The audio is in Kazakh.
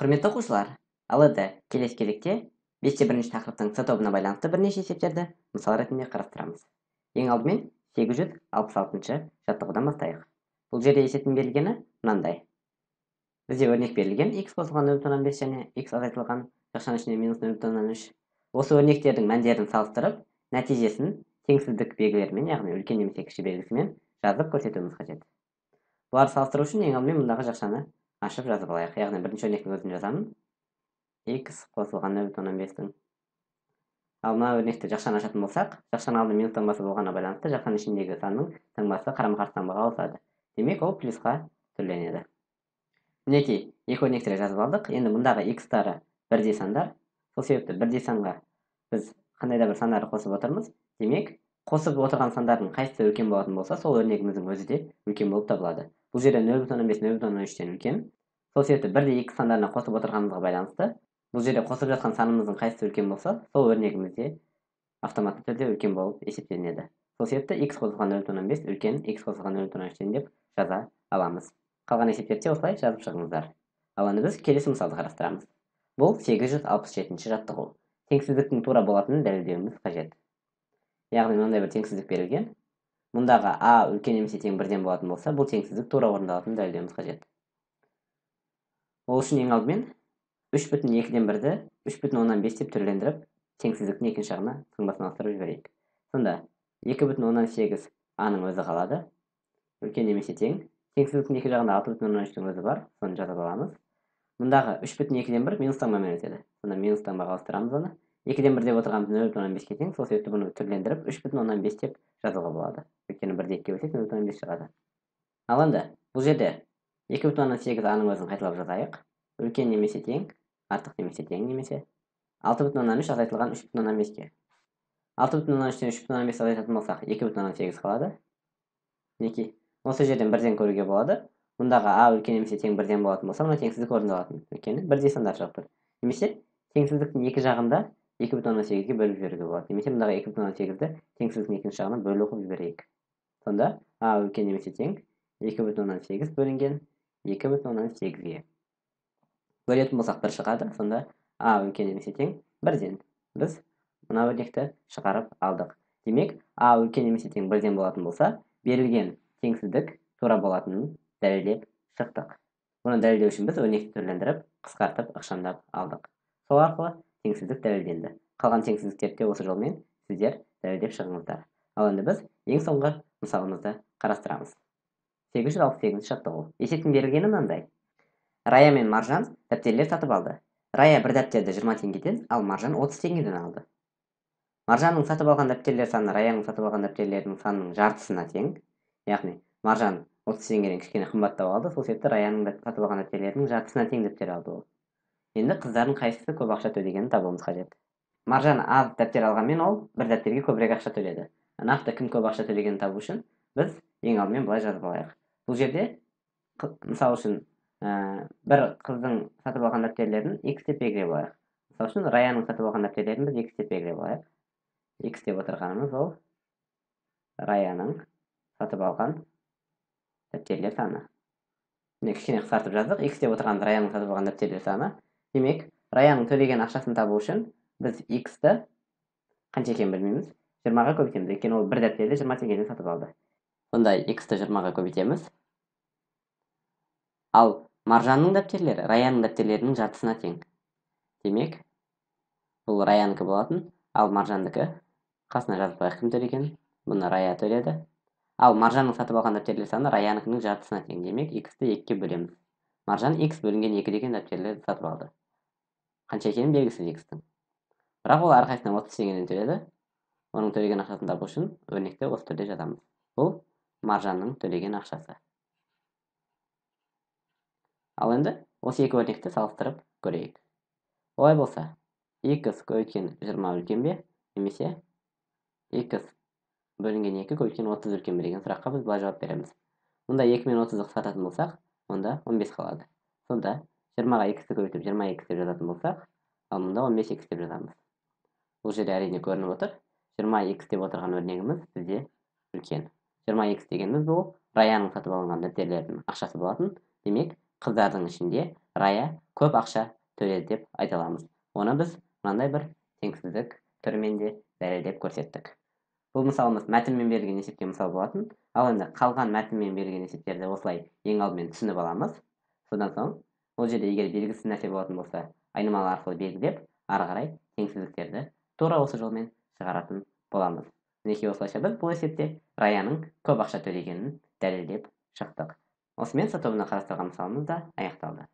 құрметті оқушылар алайда келесі кезекте бесте бірінші тақырыптың с тобына байланысты бірнеше есептерді мысал ретінде қарастырамыз. Ең алдымен сегіз жүз алпыс алтыншы жаттығудан бастайық. Бұл жерде есептің берілгені мынандай. Бізде өрнек берілген x қосылған нөл бүтін оннан бес және x азайтылған жақшаның ішіне минус нөл бүтін оннан үш. Осы өрнектердің мәндерін салыстырып нәтижесін теңсіздік белгілерімен яғни үлкен немесе кіші белгісімен жазып көрсетуіміз қажет. Бұларды салыстыру үшін ең алдымен мұндағы жақшаны ашып жазып алайық яғни бірінші өрнектің өзін жазамын x қосылған нөл бүтін оннан бестің ал мына өрнекті жақшаны ашатын болсақ жақшаның алдында минус таңбасы болғанына байланысты жақшаның ішіндегі санның таңбасы қарама қарсы таңбаға ауысады демек ол плюсқа түрленеді. Мінекей екі өрнекті жазып алдық. Енді мұндағы x-тары бірдей сандар сол себепті бірдей санға біз қандай да бір сандарды қосып отырмыз. Демек қосып отырған сандардың қайсысы үлкен болатын болса сол өрнегіміздің өзі де үлкен болып табылады. Бұл жерде нөл бүтін оннан бес нөл бүтін оннан үштен үлкен. Сол себепті бірде екі сандарына қосып отырғанымызға байланысты бұл жерде қосып жатқан санымыздың қайсысы үлкен болса сол өрнегіміз де автоматты түрде үлкен болып есептелінеді. Сол себепті x қосылған нөл бүтін оннан бес үлкен x қосылған нөл бүтін оннан үштен деп жаза аламыз. Қалған есептерді осылай жазып шығыңыздар. Ал енді біз келесі мысалды қарастырамыз. Бұл сегіз жүз алпыс жетінші жаттығу. Теңсіздіктің тура болатынын дәлелдеуіміз қажет. Яғни мынандай бір теңсіздік берілген. Мұндағы а үлкен немесе тең бірден болатын болса бұл теңсіздік тура орындалатынын дәлелдеуіміз қажет. Ол үшін ең алдымен үш бүтін екіден бірді үш бүтін оннан бес деп түрлендіріп теңсіздіктің екінші жағына таңбасын ауыстырып жіберейік. Сонда екі бүтін оннан сегіз аның өзі қалады. Үлкен немесе тең. Теңсіздіктің екі жағында алты бүтін оннан үштің өзі бар. Соны жазып аламыз. Мұндағы үш бүтін екіден бір минус таңбамен өтеді сонда минус таңбаға ауыстырамыз оны. Екіден бір деп отырғанымыз нөл бүтін оннан беске тең сол себепті бұны түрлендіріп үш бүтін оннан бес деп жазуға болады. Өйткені бірді екіге бөлсек нөл бүтін оннан бес шығады. Ал енді бұл жерде екі бүтін оннан сегіз аның өзін қайталап жазайық. Үлкен немесе тең артық немесе тең немесе алты бүтін оннан үш азайтылған үш бүтін оннан беске. Алты бүтін оннан үштен үш бүтін оннан бес азайтатын болсақ екі бүтін оннан сегіз қалады. Мінекей осы жерден бірден көруге болады. Мұндағы а үлкен немесе тең бірден болатын болса мына теңсіздік орындалатын. Өйткені бірдей сандар шығып тұр. Немесе теңсіздіктің екі жағында екі бүтін оннан сегізге бөліп жіберуге болады. Немесе мындағы екі бүтін оннан сегізді теңсіздіктің екінші жағына бөлу қылып жіберейік. Сонда а үлкен немесе тең екі бүтін оннан сегіз бөлінген екі бүтін оннан сегізге. Бөлетін болсақ бір шығады. Сонда а үлкен немесе тең бірден біз мына өрнекті шығарып алдық. Демек а үлкен немесе тең бірден болатын болса берілген теңсіздік тура болатынын дәлелдеп шықтық. Бұны дәлелдеу үшін біз өрнекті түрлендіріп қысқартып ықшамдап алдық. Сол арқылы теңсіздік дәлелденді қалған теңсіздіктерді осы жолмен сіздер дәлелдеп шығыңыздар. Ал енді біз ең соңғы мысалымызды қарастырамыз. сегіз жүз алпыс сегізінші жаттығу есептің берілгені мынандай. Рая мен маржан дәптерлер сатып алды. Рая бір дәптерді жиырма теңгеден ал маржан отыз теңгеден алды. Маржанның сатып алған дәптерлер саны раяның сатып алған дәптертерінің санының жартысына тең. Яғни маржан отыз теңгеден кішкене қымбаттау алды. Сол себепті раяның сатып алған дәптерлерінің жартысына тең дәптер алды ол. Енді қыздардың қайсысы көп ақша төлегенін табуымыз қажет. Маржан аз дәптер алғанмен ол бір дәптерге көбірек ақша төледі. Нақты кім көп ақша төлегенін табу үшін біз ең алдымен былай жазып алайық. Бұл жерде мысалы үшін ә, бір қыздың сатып алған дәптерлерін x деп белгілеп алайық. Мысалы үшін раяның сатып алған дәптерлерін біз x деп белгілеп алайық. X деп отырғанымыз ол раяның сатып алған дәптерлер саны. Міне кішкене қысқартып жаздық. X деп отырғанымыз раяның сатып алған дәптерлер саны демек раяның төлеген ақшасын табу үшін біз x-ті қанша екенін білмейміз. жиырмаға көбейтеміз өйткені ол бір дәптерді жиырма теңгеден сатып алды. Сонда x-ті жиырмаға көбейтеміз ал маржанның дәптерлері раяның дәптерлерінің жартысына тең. Демек бұл раянікі болатын. Ал маржандікі қасына жазып қояйық кім төлеген. Бұны рая төледі. Ал маржанның сатып алған дәптерлер саны раянікінің жартысына тең. Демек x-ті екіге бөлеміз. Маржан x бөлінген екі деген дәптерлерді сатып алды. Қанша екені белгісіз x-тің бірақ ол әрқайсысынан отыз теңгеден төледі. Оның төлеген ақшасын табу үшін өрнекті осы түрде жазамыз. Бұл маржанның төлеген ақшасы. Ал енді осы екі өрнекті салыстырып көрейік. Олай болса x көбейткен жиырма үлкен бе немесе x бөлінген екі көбейткен отыз үлкен бе деген сұраққа біз былай жауап береміз. Мұнда екі мен отызды қысқартатын болсақ онда он бес қалады. Сонда жиырмаға іксті көбейтіп жиырма икс деп жазатын болсақ ал мұнда он бес икс деп жазамыз. Бұл жерде әрине көрініп отыр. Жиырма икс деп отырған өрнегіміз бізде үлкен. Жиырма икс дегеніміз бұл раяның сатып алынған дәптерлердің ақшасы болатын. Демек қыздардың ішінде рая көп ақша төледі деп айта аламыз. Оны біз мынандай бір теңсіздік түрімен де дәлелдеп көрсеттік. Бұл мысалымыз мәтінмен берілген есепке мысал болатын. Ал енді қалған мәтінмен берілген есептерді осылай ең алдымен түсініп аламыз. Содан соң ол жерде егер белгісіз нәрсе болатын болса айнымалы арқылы белгілеп ары қарай теңсіздіктерді тура осы жолмен шығаратын боламыз. Мінекей осылайша біз бұл есепте раяның көп ақша төлегенін дәлелдеп шықтық. Осымен с тобына қарастырылған мысалымыз да аяқталды.